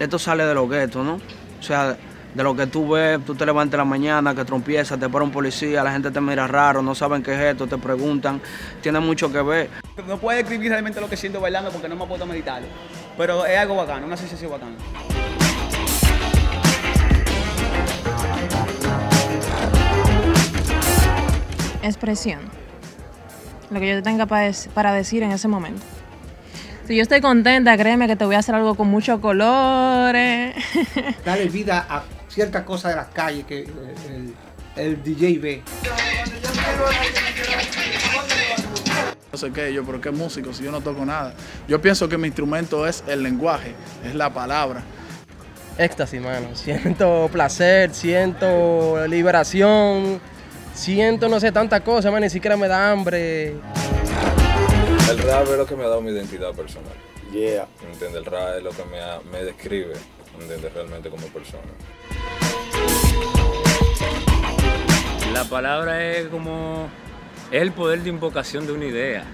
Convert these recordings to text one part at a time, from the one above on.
Esto sale de los guetos, ¿no? O sea, de lo que tú ves, tú te levantas en la mañana, que trompiezas, te para un policía, la gente te mira raro, no saben qué es esto, te preguntan, tiene mucho que ver. No puedo describir realmente lo que siento bailando porque no me puedo meditar, pero es algo bacano, una sensación bacana. Expresión. Lo que yo tenga para, para decir en ese momento. Si yo estoy contenta, créeme que te voy a hacer algo con muchos colores. Dale vida a ciertas cosas de las calles que el, el DJ ve. No sé qué, yo, pero qué músico si yo no toco nada. Yo pienso que mi instrumento es el lenguaje, es la palabra. Éxtasis, mano. Siento placer, siento liberación, siento no sé tantas cosas, man, ni siquiera me da hambre. El rap es lo que me ha dado mi identidad personal. Yeah. ¿Entiendes? El rap es lo que me, ha- me describe, ¿entiendes? Realmente como persona. La palabra es como es el poder de invocación de una idea.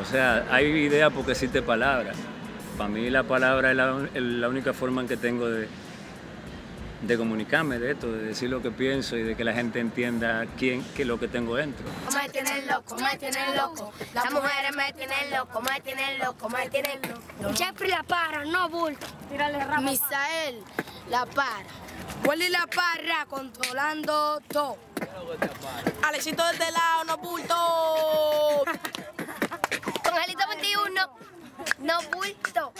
O sea, hay idea porque existe palabra. Para mí la palabra es la, es la única forma en que tengo de, de comunicarme de esto, de decir lo que pienso y de que la gente entienda quién, qué es lo que tengo dentro. Me tienen loco, me tienen loco. Las mujeres me tienen loco, me tienen loco, me tienen loco. Jeffrey la para, no bulto. Tírale rama. Misael la para. Wally la para, controlando todo. Alexito desde lado, no bulto. Con Angelito 21, no bulto.